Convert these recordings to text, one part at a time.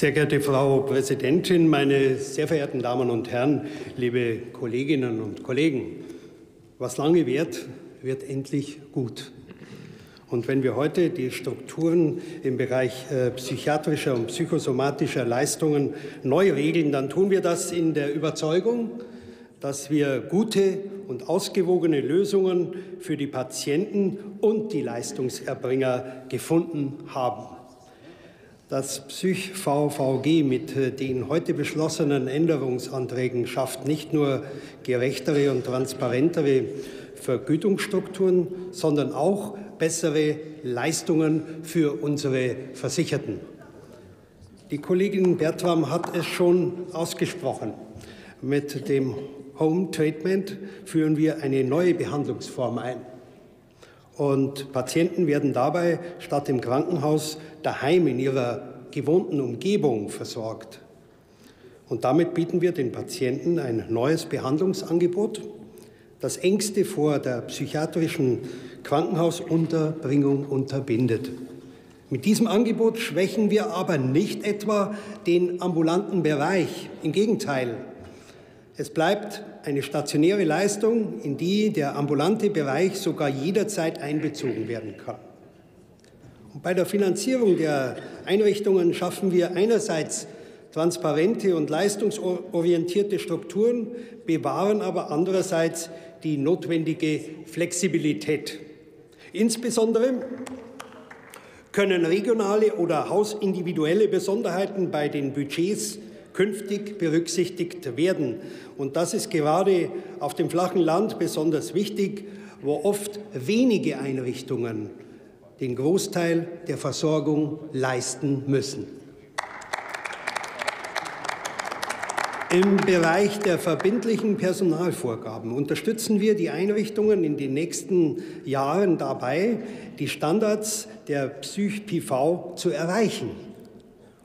Sehr geehrte Frau Präsidentin, meine sehr verehrten Damen und Herren, liebe Kolleginnen und Kollegen! Was lange währt, wird endlich gut. Und wenn wir heute die Strukturen im Bereich äh, psychiatrischer und psychosomatischer Leistungen neu regeln, dann tun wir das in der Überzeugung, dass wir gute und ausgewogene Lösungen für die Patienten und die Leistungserbringer gefunden haben. Das Psych-VVG mit äh, den heute beschlossenen Änderungsanträgen schafft nicht nur gerechtere und transparentere Vergütungsstrukturen, sondern auch bessere Leistungen für unsere Versicherten. Die Kollegin Bertram hat es schon ausgesprochen. Mit dem Home Treatment führen wir eine neue Behandlungsform ein. Und Patienten werden dabei statt im Krankenhaus daheim in ihrer gewohnten Umgebung versorgt. Und damit bieten wir den Patienten ein neues Behandlungsangebot, das Ängste vor der psychiatrischen Krankenhausunterbringung unterbindet. Mit diesem Angebot schwächen wir aber nicht etwa den ambulanten Bereich. Im Gegenteil, es bleibt eine stationäre Leistung, in die der ambulante Bereich sogar jederzeit einbezogen werden kann. Und bei der Finanzierung der Einrichtungen schaffen wir einerseits transparente und leistungsorientierte Strukturen, bewahren aber andererseits die notwendige Flexibilität. Insbesondere können regionale oder hausindividuelle Besonderheiten bei den Budgets künftig berücksichtigt werden. Und das ist gerade auf dem flachen Land besonders wichtig, wo oft wenige Einrichtungen den Großteil der Versorgung leisten müssen. Im Bereich der verbindlichen Personalvorgaben unterstützen wir die Einrichtungen in den nächsten Jahren dabei, die Standards der PSYCH-PV zu erreichen.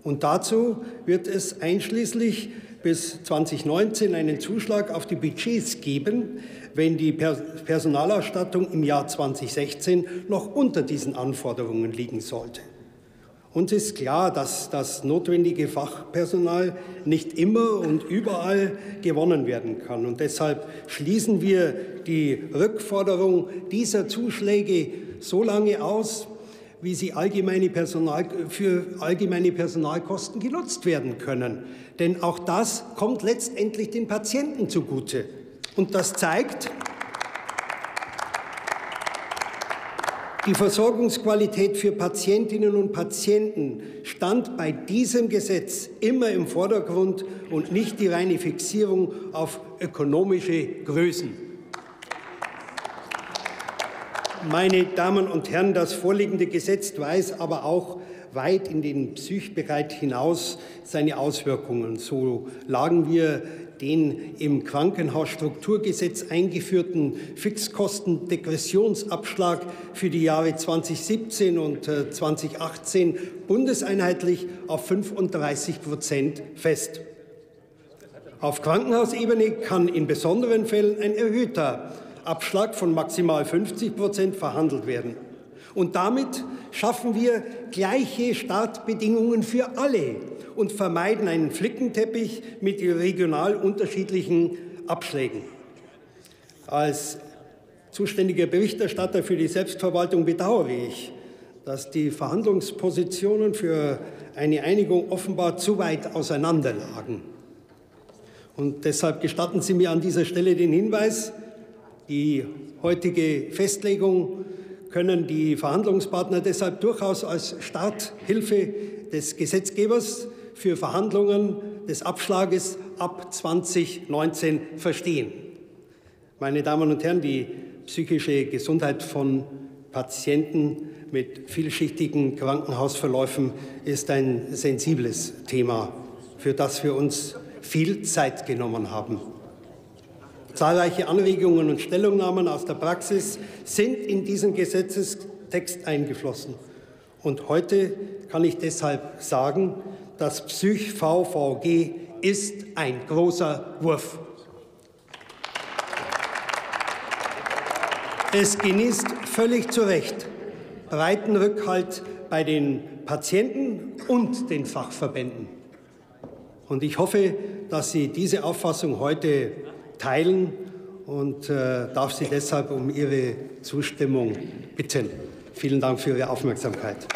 Und dazu wird es einschließlich bis 2019 einen Zuschlag auf die Budgets geben, wenn die Personalausstattung im Jahr 2016 noch unter diesen Anforderungen liegen sollte. Uns ist klar, dass das notwendige Fachpersonal nicht immer und überall gewonnen werden kann. Und deshalb schließen wir die Rückforderung dieser Zuschläge so lange aus, wie sie allgemeine Personal, für allgemeine Personalkosten genutzt werden können. Denn auch das kommt letztendlich den Patienten zugute. Und das zeigt, Die Versorgungsqualität für Patientinnen und Patienten stand bei diesem Gesetz immer im Vordergrund und nicht die reine Fixierung auf ökonomische Größen. Meine Damen und Herren, das vorliegende Gesetz weist aber auch weit in den Psychbereich hinaus seine Auswirkungen. So lagen wir den im Krankenhausstrukturgesetz eingeführten Fixkostendegressionsabschlag für die Jahre 2017 und 2018 äh, bundeseinheitlich auf 35 Prozent fest. Auf Krankenhausebene kann in besonderen Fällen ein erhöhter Abschlag von maximal 50 Prozent verhandelt werden. Und damit schaffen wir gleiche Startbedingungen für alle und vermeiden einen Flickenteppich mit regional unterschiedlichen Abschlägen. Als zuständiger Berichterstatter für die Selbstverwaltung bedauere ich, dass die Verhandlungspositionen für eine Einigung offenbar zu weit auseinanderlagen. Und deshalb gestatten Sie mir an dieser Stelle den Hinweis, die heutige Festlegung können die Verhandlungspartner deshalb durchaus als Starthilfe des Gesetzgebers für Verhandlungen des Abschlages ab 2019 verstehen. Meine Damen und Herren, die psychische Gesundheit von Patienten mit vielschichtigen Krankenhausverläufen ist ein sensibles Thema, für das wir uns viel Zeit genommen haben. Zahlreiche Anregungen und Stellungnahmen aus der Praxis sind in diesen Gesetzestext eingeflossen. Und heute kann ich deshalb sagen, das Psych-VVG ist ein großer Wurf. Es genießt völlig zu Recht breiten Rückhalt bei den Patienten und den Fachverbänden. Und ich hoffe, dass Sie diese Auffassung heute teilen und äh, darf Sie deshalb um Ihre Zustimmung bitten. Vielen Dank für Ihre Aufmerksamkeit.